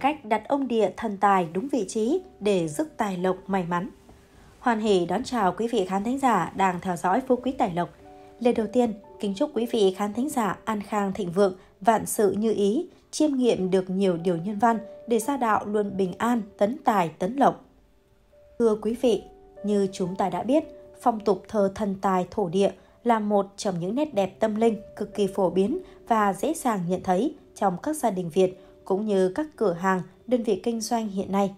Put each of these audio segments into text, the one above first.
cách đặt ông địa thần tài đúng vị trí để rước tài lộc may mắn. Hoàn hỷ đón chào quý vị khán thính giả đang theo dõi Phú Quý Tài Lộc. Lời đầu tiên, kính chúc quý vị khán thính giả an khang thịnh vượng, vạn sự như ý, chiêm nghiệm được nhiều điều nhân văn để gia đạo luôn bình an, tấn tài, tấn lộc. Thưa quý vị, như chúng ta đã biết, phong tục thờ thần tài thổ địa là một trong những nét đẹp tâm linh cực kỳ phổ biến và dễ dàng nhận thấy trong các gia đình Việt cũng như các cửa hàng, đơn vị kinh doanh hiện nay.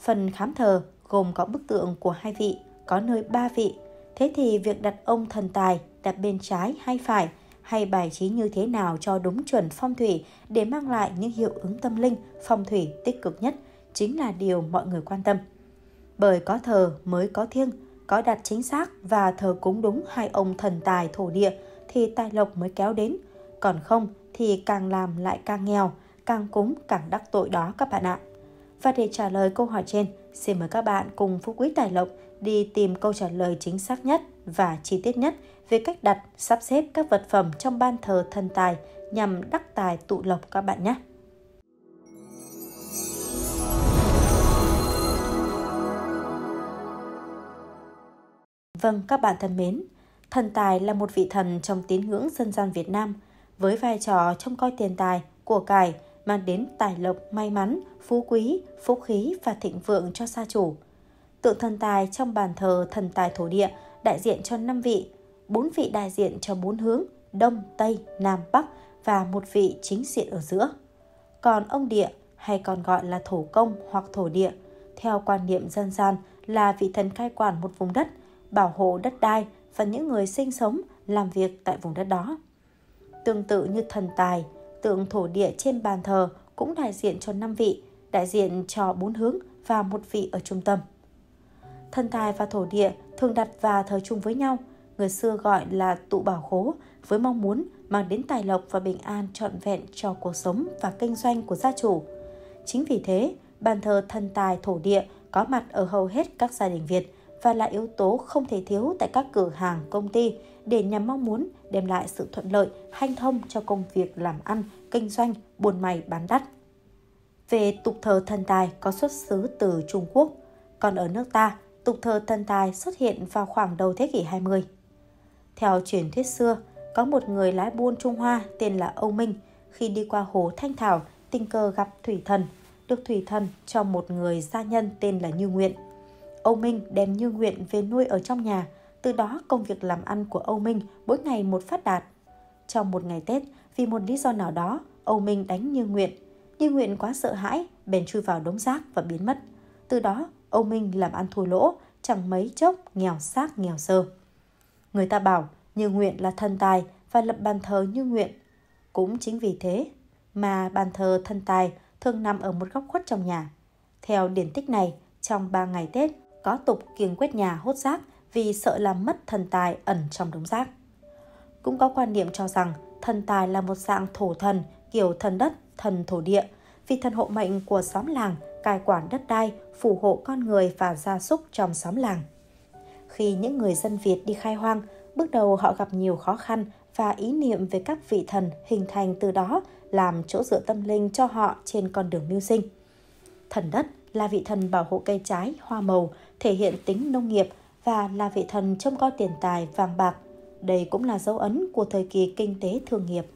Phần khám thờ gồm có bức tượng của hai vị, có nơi ba vị. Thế thì việc đặt ông thần tài đặt bên trái hay phải hay bài trí như thế nào cho đúng chuẩn phong thủy để mang lại những hiệu ứng tâm linh, phong thủy tích cực nhất chính là điều mọi người quan tâm. Bởi có thờ mới có thiêng, có đặt chính xác và thờ cúng đúng hai ông thần tài thổ địa thì tài lộc mới kéo đến, còn không thì càng làm lại càng nghèo, càng cúng càng đắc tội đó các bạn ạ. Và để trả lời câu hỏi trên, xin mời các bạn cùng Phú Quý Tài Lộc đi tìm câu trả lời chính xác nhất và chi tiết nhất về cách đặt, sắp xếp các vật phẩm trong ban thờ thần tài nhằm đắc tài tụ lộc các bạn nhé. Vâng, các bạn thân mến, thần tài là một vị thần trong tín ngưỡng dân gian Việt Nam với vai trò trông coi tiền tài, của cải, mang đến tài lộc, may mắn, phú quý, phúc khí và thịnh vượng cho gia chủ. Tượng thần tài trong bàn thờ thần tài thổ địa đại diện cho 5 vị, bốn vị đại diện cho bốn hướng Đông, Tây, Nam, Bắc và một vị chính diện ở giữa. Còn ông địa hay còn gọi là thổ công hoặc thổ địa, theo quan niệm dân gian là vị thần cai quản một vùng đất, bảo hộ đất đai và những người sinh sống, làm việc tại vùng đất đó. Tương tự như thần tài, tượng thổ địa trên bàn thờ cũng đại diện cho năm vị, đại diện cho bốn hướng và một vị ở trung tâm. Thần tài và thổ địa thường đặt và thờ chung với nhau, người xưa gọi là tụ bảo khố với mong muốn mang đến tài lộc và bình an trọn vẹn cho cuộc sống và kinh doanh của gia chủ. Chính vì thế, bàn thờ thần tài thổ địa có mặt ở hầu hết các gia đình Việt và là yếu tố không thể thiếu tại các cửa hàng, công ty để nhằm mong muốn đem lại sự thuận lợi, hanh thông cho công việc làm ăn, kinh doanh, buôn may bán đắt. Về tục thờ thần tài có xuất xứ từ Trung Quốc, còn ở nước ta, tục thờ thần tài xuất hiện vào khoảng đầu thế kỷ 20. Theo truyền thuyết xưa, có một người lái buôn Trung Hoa tên là Âu Minh khi đi qua hồ Thanh Thảo tình cờ gặp thủy thần, được thủy thần cho một người gia nhân tên là Như Nguyện. Âu Minh đem Như Nguyện về nuôi ở trong nhà, từ đó công việc làm ăn của Âu Minh mỗi ngày một phát đạt. Trong một ngày Tết, vì một lý do nào đó, Âu Minh đánh Như Nguyện. Như Nguyện quá sợ hãi, bèn chui vào đống rác và biến mất. Từ đó, Âu Minh làm ăn thua lỗ, chẳng mấy chốc nghèo xác nghèo sơ. Người ta bảo Như Nguyện là thân tài và lập bàn thờ Như Nguyện. Cũng chính vì thế mà bàn thờ thân tài thường nằm ở một góc khuất trong nhà. Theo điển tích này, trong 3 ngày Tết có tục kiêng quét nhà hốt rác vì sợ làm mất thần tài ẩn trong đống rác. Cũng có quan niệm cho rằng thần tài là một dạng thổ thần, kiểu thần đất, thần thổ địa, vì thần hộ mệnh của xóm làng cai quản đất đai, phù hộ con người và gia súc trong xóm làng. Khi những người dân Việt đi khai hoang, bước đầu họ gặp nhiều khó khăn và ý niệm về các vị thần hình thành từ đó làm chỗ dựa tâm linh cho họ trên con đường mưu sinh. Thần đất là vị thần bảo hộ cây trái, hoa màu, thể hiện tính nông nghiệp và là vị thần trông coi tiền tài, vàng bạc. Đây cũng là dấu ấn của thời kỳ kinh tế thương nghiệp.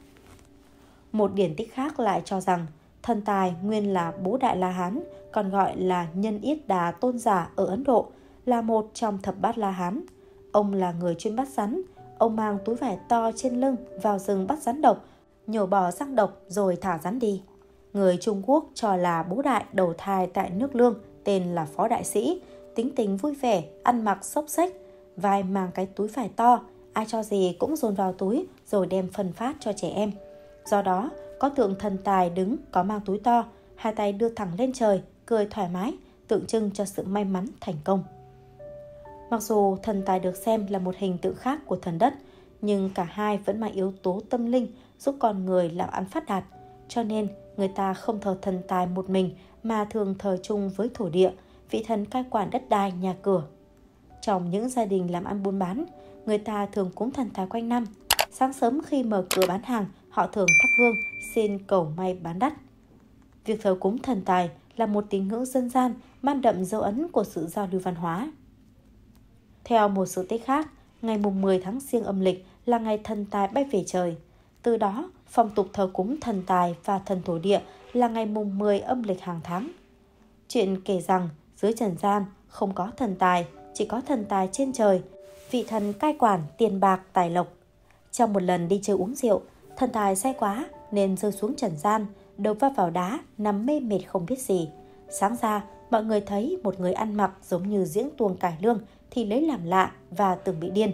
Một điển tích khác lại cho rằng thần tài nguyên là bố đại La Hán, còn gọi là nhân yết đà tôn giả ở Ấn Độ, là một trong thập bát La Hán. Ông là người chuyên bắt rắn, ông mang túi vải to trên lưng vào rừng bắt rắn độc, nhổ bỏ răng độc rồi thả rắn đi. Người Trung Quốc cho là bố đại đầu thai tại nước lương, tên là Phó Đại Sĩ, tính tình vui vẻ, ăn mặc xốc xách, vai mang cái túi vải to, ai cho gì cũng dồn vào túi rồi đem phân phát cho trẻ em. Do đó, có tượng thần tài đứng có mang túi to, hai tay đưa thẳng lên trời, cười thoải mái, tượng trưng cho sự may mắn thành công. Mặc dù thần tài được xem là một hình tượng khác của thần đất, nhưng cả hai vẫn mang yếu tố tâm linh giúp con người làm ăn phát đạt. Cho nên, người ta không thờ thần tài một mình mà thường thờ chung với thổ địa, vị thần cai quản đất đai, nhà cửa. Trong những gia đình làm ăn buôn bán, người ta thường cúng thần tài quanh năm. Sáng sớm khi mở cửa bán hàng, họ thường thắp hương, xin cầu may bán đắt. việc thờ cúng thần tài là một tín ngưỡng dân gian mang đậm dấu ấn của sự giao lưu văn hóa. Theo một sự tích khác, ngày mùng 10 tháng riêng âm lịch là ngày thần tài bay về trời. Từ đó, phong tục thờ cúng thần tài và thần thổ địa là ngày mùng 10 âm lịch hàng tháng. Chuyện kể rằng dưới trần gian không có thần tài, chỉ có thần tài trên trời, vị thần cai quản tiền bạc tài lộc. Trong một lần đi chơi uống rượu, thần tài say quá nên rơi xuống trần gian, đầu va vào đá, nằm mê mệt không biết gì. Sáng ra, mọi người thấy một người ăn mặc giống như diễn tuồng cải lương thì lấy làm lạ và tưởng bị điên.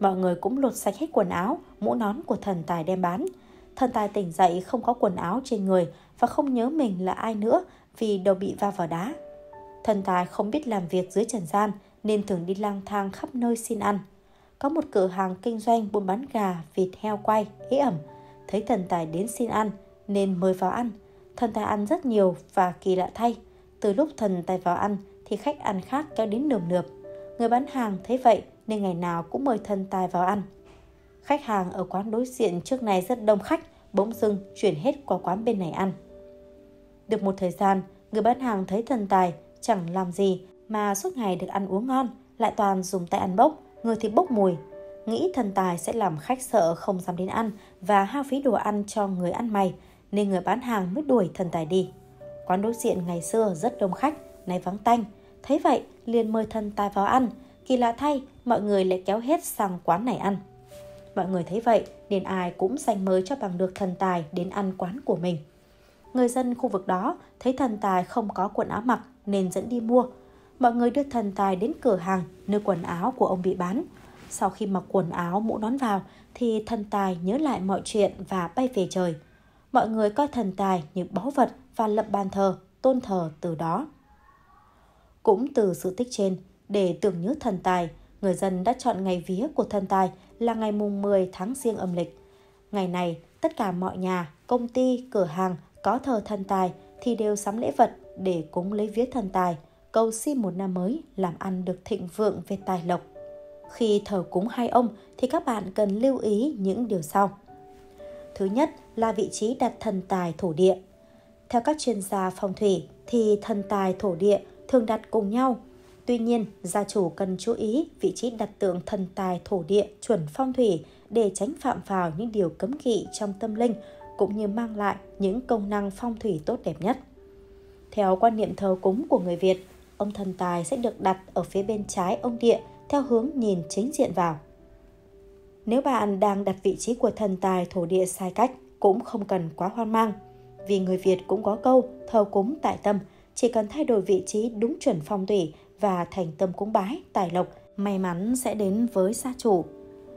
Mọi người cũng lột sạch hết quần áo, mũ nón của thần tài đem bán. Thần tài tỉnh dậy không có quần áo trên người và không nhớ mình là ai nữa vì đầu bị va vào đá. Thần tài không biết làm việc dưới trần gian nên thường đi lang thang khắp nơi xin ăn. Có một cửa hàng kinh doanh buôn bán gà, vịt, heo quay, ế ẩm. Thấy thần tài đến xin ăn nên mời vào ăn. Thần tài ăn rất nhiều và kỳ lạ thay. Từ lúc thần tài vào ăn thì khách ăn khác kéo đến nườm nượp. Người bán hàng thấy vậy nên ngày nào cũng mời thần tài vào ăn. Khách hàng ở quán đối diện trước này rất đông khách, bỗng dưng chuyển hết qua quán bên này ăn. Được một thời gian, người bán hàng thấy thần tài chẳng làm gì mà suốt ngày được ăn uống ngon, lại toàn dùng tay ăn bốc, người thì bốc mùi. Nghĩ thần tài sẽ làm khách sợ không dám đến ăn và hao phí đồ ăn cho người ăn mày, nên người bán hàng mới đuổi thần tài đi. Quán đối diện ngày xưa rất đông khách, nay vắng tanh. Thấy vậy, liền mời thần tài vào ăn. Kỳ lạ thay, mọi người lại kéo hết sang quán này ăn. Mọi người thấy vậy, nên ai cũng dành mới cho bằng được thần tài đến ăn quán của mình. Người dân khu vực đó thấy thần tài không có quần áo mặc nên dẫn đi mua. Mọi người đưa thần tài đến cửa hàng nơi quần áo của ông bị bán. Sau khi mặc quần áo mũ nón vào thì thần tài nhớ lại mọi chuyện và bay về trời. Mọi người coi thần tài như báu vật và lập bàn thờ, tôn thờ từ đó. Cũng từ sự tích trên, để tưởng nhớ thần tài, người dân đã chọn ngày vía của thần tài là ngày mùng 10 tháng riêng âm lịch. Ngày này, tất cả mọi nhà, công ty, cửa hàng có thờ thần tài thì đều sắm lễ vật để cúng lấy vía thần tài, cầu xin một năm mới làm ăn được thịnh vượng về tài lộc. Khi thờ cúng hai ông thì các bạn cần lưu ý những điều sau. Thứ nhất là vị trí đặt thần tài thổ địa. Theo các chuyên gia phong thủy thì thần tài thổ địa thường đặt cùng nhau. Tuy nhiên, gia chủ cần chú ý vị trí đặt tượng thần tài thổ địa chuẩn phong thủy để tránh phạm vào những điều cấm kỵ trong tâm linh cũng như mang lại những công năng phong thủy tốt đẹp nhất. Theo quan niệm thờ cúng của người Việt, ông thần tài sẽ được đặt ở phía bên trái ông địa theo hướng nhìn chính diện vào. Nếu bạn đang đặt vị trí của thần tài thổ địa sai cách cũng không cần quá hoang mang. Vì người Việt cũng có câu thờ cúng tại tâm, chỉ cần thay đổi vị trí đúng chuẩn phong thủy và thành tâm cúng bái, tài lộc, may mắn sẽ đến với gia chủ.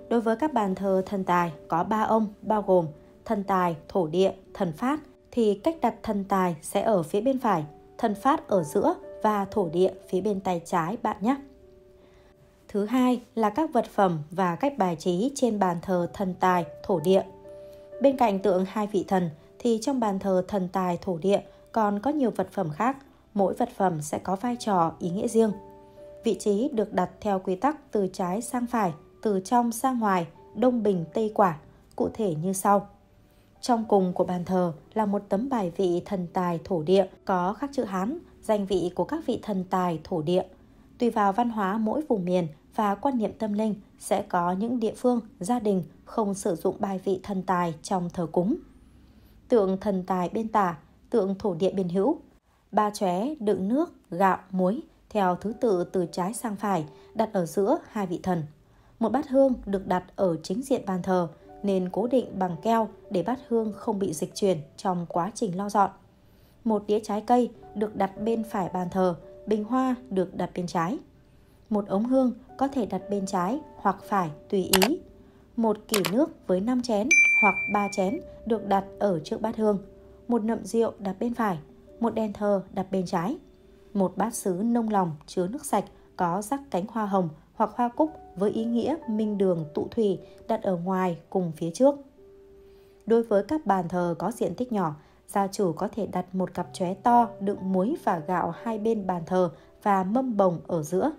Đối với các bàn thờ thần tài có ba ông bao gồm thần tài, thổ địa, thần phát thì cách đặt thần tài sẽ ở phía bên phải, thần phát ở giữa và thổ địa phía bên tay trái bạn nhé. Thứ hai là các vật phẩm và cách bài trí trên bàn thờ thần tài, thổ địa. Bên cạnh tượng hai vị thần thì trong bàn thờ thần tài, thổ địa còn có nhiều vật phẩm khác, mỗi vật phẩm sẽ có vai trò ý nghĩa riêng. Vị trí được đặt theo quy tắc từ trái sang phải, từ trong sang ngoài, đông bình tây quả, cụ thể như sau. Trong cùng của bàn thờ là một tấm bài vị thần tài thổ địa có khắc chữ Hán, danh vị của các vị thần tài thổ địa. Tùy vào văn hóa mỗi vùng miền và quan niệm tâm linh sẽ có những địa phương, gia đình không sử dụng bài vị thần tài trong thờ cúng. Tượng thần tài bên tả, tượng thổ địa bên hữu. Ba chóe đựng nước, gạo, muối theo thứ tự từ trái sang phải đặt ở giữa hai vị thần. Một bát hương được đặt ở chính diện bàn thờ nên cố định bằng keo để bát hương không bị dịch chuyển trong quá trình lo dọn. Một đĩa trái cây được đặt bên phải bàn thờ, bình hoa được đặt bên trái. Một ống hương có thể đặt bên trái hoặc phải tùy ý. Một kỷ nước với 5 chén hoặc 3 chén được đặt ở trước bát hương. Một nậm rượu đặt bên phải, một đèn thờ đặt bên trái. Một bát sứ nông lòng chứa nước sạch có rắc cánh hoa hồng hoặc hoa cúc với ý nghĩa minh đường tụ thủy đặt ở ngoài cùng phía trước. Đối với các bàn thờ có diện tích nhỏ, gia chủ có thể đặt một cặp chóe to đựng muối và gạo hai bên bàn thờ và mâm bồng ở giữa.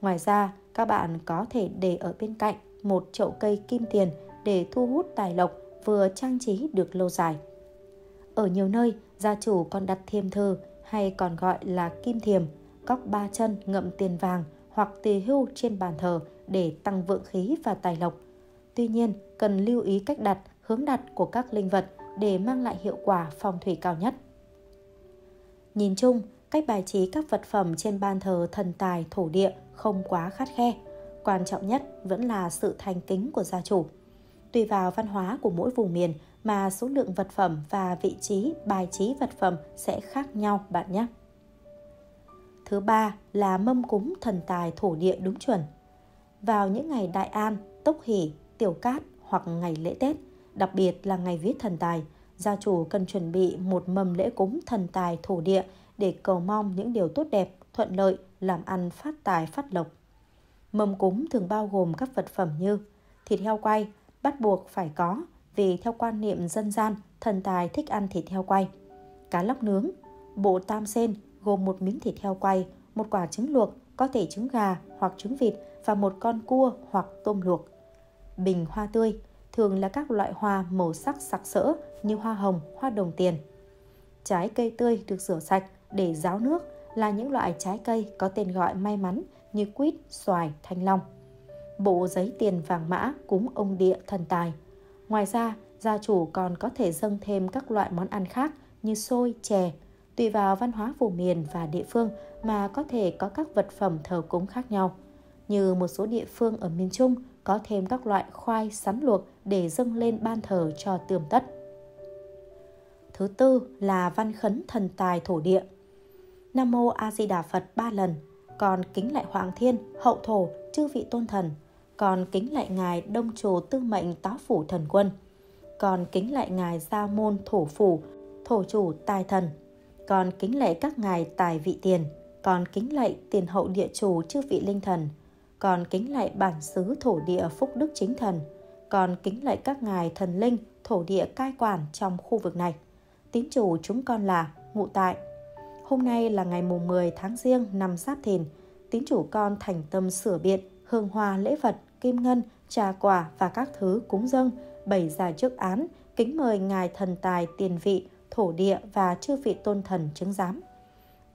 Ngoài ra, các bạn có thể để ở bên cạnh một chậu cây kim tiền để thu hút tài lộc vừa trang trí được lâu dài. Ở nhiều nơi, gia chủ còn đặt thiềm thư hay còn gọi là kim thiềm, cóc ba chân ngậm tiền vàng hoặc tỳ hưu trên bàn thờ để tăng vượng khí và tài lộc. Tuy nhiên, cần lưu ý cách đặt, hướng đặt của các linh vật để mang lại hiệu quả phong thủy cao nhất. Nhìn chung, cách bài trí các vật phẩm trên ban thờ thần tài thổ địa không quá khắt khe. Quan trọng nhất vẫn là sự thành kính của gia chủ. Tùy vào văn hóa của mỗi vùng miền mà số lượng vật phẩm và vị trí bài trí vật phẩm sẽ khác nhau bạn nhé. Thứ ba là mâm cúng thần tài thổ địa đúng chuẩn. Vào những ngày đại an, tốc hỷ, tiểu cát hoặc ngày lễ Tết, đặc biệt là ngày viết thần tài, gia chủ cần chuẩn bị một mâm lễ cúng thần tài thổ địa để cầu mong những điều tốt đẹp, thuận lợi, làm ăn phát tài phát lộc. Mâm cúng thường bao gồm các vật phẩm như thịt heo quay, bắt buộc phải có vì theo quan niệm dân gian, thần tài thích ăn thịt heo quay. Cá lóc nướng, bộ tam sen gồm một miếng thịt heo quay, một quả trứng luộc, có thể trứng gà hoặc trứng vịt và một con cua hoặc tôm luộc. Bình hoa tươi, thường là các loại hoa màu sắc sặc sỡ như hoa hồng, hoa đồng tiền. Trái cây tươi được rửa sạch để ráo nước là những loại trái cây có tên gọi may mắn như quýt, xoài, thanh long. Bộ giấy tiền vàng mã cúng ông địa thần tài. Ngoài ra, gia chủ còn có thể dâng thêm các loại món ăn khác như xôi, chè, tùy vào văn hóa vùng miền và địa phương mà có thể có các vật phẩm thờ cúng khác nhau. Như một số địa phương ở miền Trung có thêm các loại khoai sắn luộc để dâng lên ban thờ cho tươm tất. Thứ tư là văn khấn thần tài thổ địa. Nam mô A Di Đà Phật ba lần, còn kính lại Hoàng Thiên, Hậu Thổ, chư vị tôn thần, còn kính lại ngài Đông Trù Tư Mệnh tá Phủ Thần Quân, còn kính lại ngài Gia Môn Thổ Phủ, Thổ Chủ Tài Thần, còn kính lạy các ngài tài vị tiền, còn kính lạy tiền hậu địa chủ chư vị linh thần, còn kính lạy bản xứ thổ địa phúc đức chính thần, còn kính lạy các ngài thần linh thổ địa cai quản trong khu vực này. Tín chủ chúng con là ngụ tại. Hôm nay là ngày mùng 10 tháng riêng năm Giáp Thìn, tín chủ con thành tâm sửa biện, hương hoa lễ vật, kim ngân, trà quả và các thứ cúng dâng, bày ra trước án, kính mời ngài thần tài tiền vị thổ địa và chư vị tôn thần chứng giám.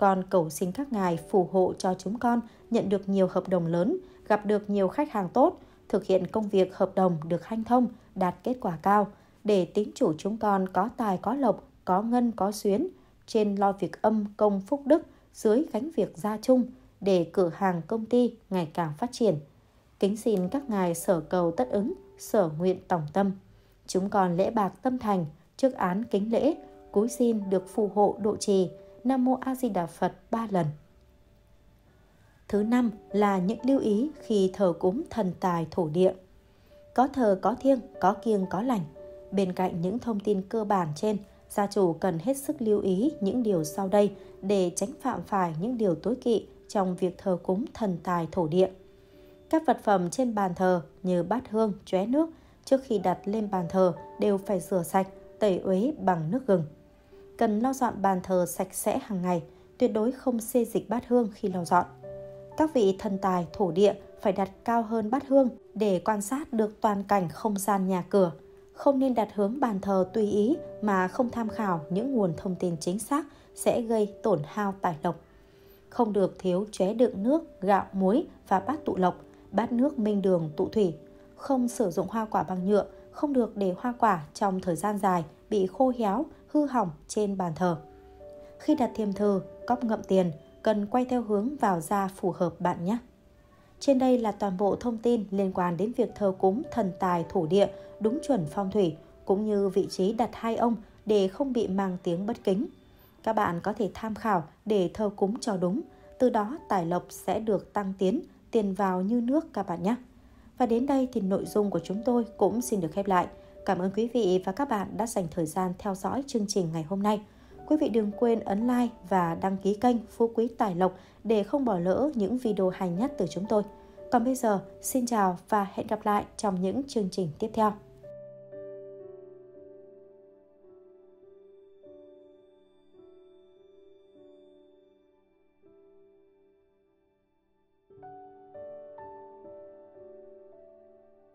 Con cầu xin các ngài phù hộ cho chúng con nhận được nhiều hợp đồng lớn, gặp được nhiều khách hàng tốt, thực hiện công việc hợp đồng được hanh thông, đạt kết quả cao, để tín chủ chúng con có tài có lộc, có ngân có xuyến, trên lo việc âm công phúc đức, dưới gánh việc gia chung, để cửa hàng công ty ngày càng phát triển. Kính xin các ngài sở cầu tất ứng, sở nguyện tổng tâm. Chúng con lễ bạc tâm thành, trước án kính lễ, cúi xin được phù hộ độ trì Nam Mô A Di Đà Phật ba lần. Thứ năm là những lưu ý khi thờ cúng thần tài thổ địa. Có thờ có thiêng, có kiêng có lành. Bên cạnh những thông tin cơ bản trên, gia chủ cần hết sức lưu ý những điều sau đây để tránh phạm phải những điều tối kỵ trong việc thờ cúng thần tài thổ địa. Các vật phẩm trên bàn thờ như bát hương, chóe nước trước khi đặt lên bàn thờ đều phải rửa sạch, tẩy uế bằng nước gừng cần lau dọn bàn thờ sạch sẽ hàng ngày, tuyệt đối không xê dịch bát hương khi lau dọn. Các vị thần tài thổ địa phải đặt cao hơn bát hương để quan sát được toàn cảnh không gian nhà cửa. Không nên đặt hướng bàn thờ tùy ý mà không tham khảo những nguồn thông tin chính xác sẽ gây tổn hao tài lộc. Không được thiếu chóe đựng nước, gạo, muối và bát tụ lộc, bát nước minh đường tụ thủy. Không sử dụng hoa quả bằng nhựa, không được để hoa quả trong thời gian dài bị khô héo hư hỏng trên bàn thờ. Khi đặt thiềm thờ, cốc ngậm tiền cần quay theo hướng vào ra phù hợp bạn nhé. Trên đây là toàn bộ thông tin liên quan đến việc thờ cúng thần tài thổ địa đúng chuẩn phong thủy cũng như vị trí đặt hai ông để không bị mang tiếng bất kính. Các bạn có thể tham khảo để thờ cúng cho đúng, từ đó tài lộc sẽ được tăng tiến, tiền vào như nước các bạn nhé. Và đến đây thì nội dung của chúng tôi cũng xin được khép lại. Cảm ơn quý vị và các bạn đã dành thời gian theo dõi chương trình ngày hôm nay. Quý vị đừng quên ấn like và đăng ký kênh Phú Quý Tài Lộc để không bỏ lỡ những video hay nhất từ chúng tôi. Còn bây giờ, xin chào và hẹn gặp lại trong những chương trình tiếp theo.